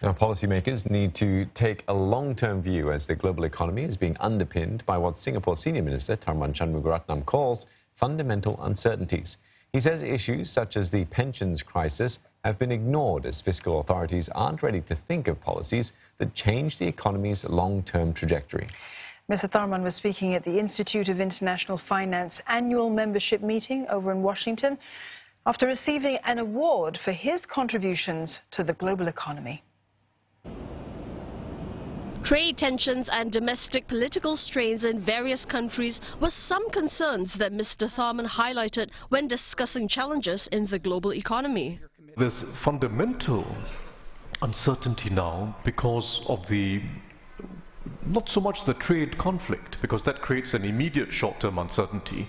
Now, policymakers need to take a long-term view as the global economy is being underpinned by what Singapore Senior Minister Tharman Shanmugaratnam calls fundamental uncertainties. He says issues such as the pensions crisis have been ignored as fiscal authorities aren't ready to think of policies that change the economy's long-term trajectory. Mr. Tharman was speaking at the Institute of International Finance annual membership meeting over in Washington after receiving an award for his contributions to the global economy. Trade tensions and domestic political strains in various countries were some concerns that Mr. Tharman highlighted when discussing challenges in the global economy. There's fundamental uncertainty now because of the not so much the trade conflict, because that creates an immediate short-term uncertainty,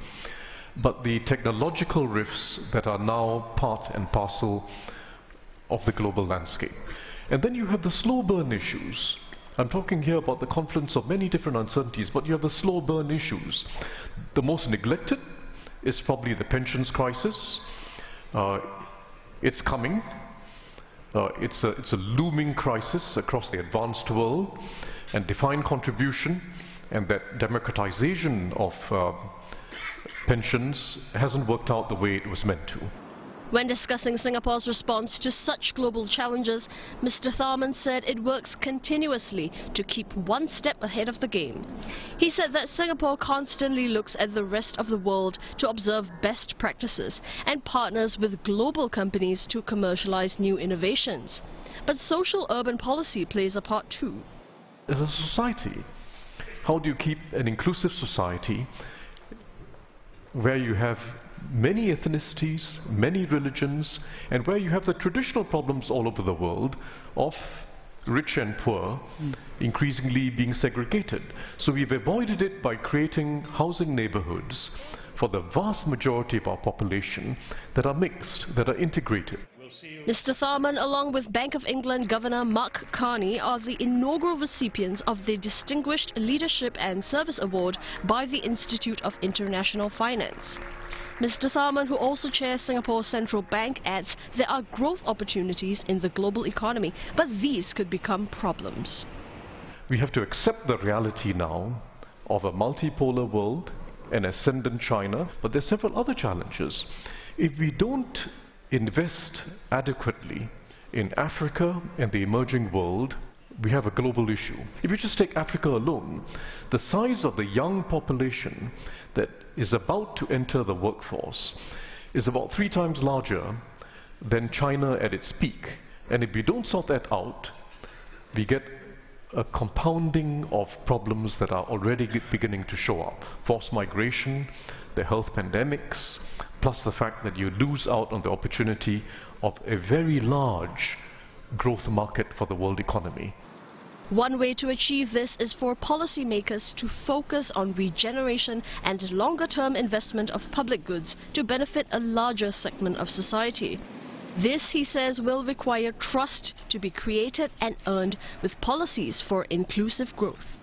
but the technological rifts that are now part and parcel of the global landscape. And then you have the slow burn issues I'm talking here about the confluence of many different uncertainties, but you have the slow burn issues. The most neglected is probably the pensions crisis. Uh, it's coming. Uh, it's, a, it's a looming crisis across the advanced world, and defined contribution and that democratization of uh, pensions hasn't worked out the way it was meant to. When discussing Singapore's response to such global challenges, Mr. Tharman said it works continuously to keep one step ahead of the game. He said that Singapore constantly looks at the rest of the world to observe best practices and partners with global companies to commercialize new innovations. But social urban policy plays a part too. As a society, how do you keep an inclusive society where you have many ethnicities, many religions, and where you have the traditional problems all over the world of rich and poor mm. increasingly being segregated. So we've avoided it by creating housing neighborhoods for the vast majority of our population that are mixed, that are integrated. Mr. Tharman, along with Bank of England Governor Mark Carney, are the inaugural recipients of the Distinguished Leadership and Service Award by the Institute of International Finance. Mr. Tharman, who also chairs Singapore's Central Bank, adds there are growth opportunities in the global economy, but these could become problems. We have to accept the reality now of a multipolar world, an ascendant China, but there are several other challenges. If we don't invest adequately in Africa and the emerging world, we have a global issue. If you just take Africa alone, the size of the young population that is about to enter the workforce is about three times larger than China at its peak. And if we don't sort that out, we get a compounding of problems that are already beginning to show up. Forced migration, the health pandemics, plus the fact that you lose out on the opportunity of a very large growth market for the world economy. One way to achieve this is for policymakers to focus on regeneration and longer-term investment of public goods to benefit a larger segment of society. This, he says, will require trust to be created and earned with policies for inclusive growth.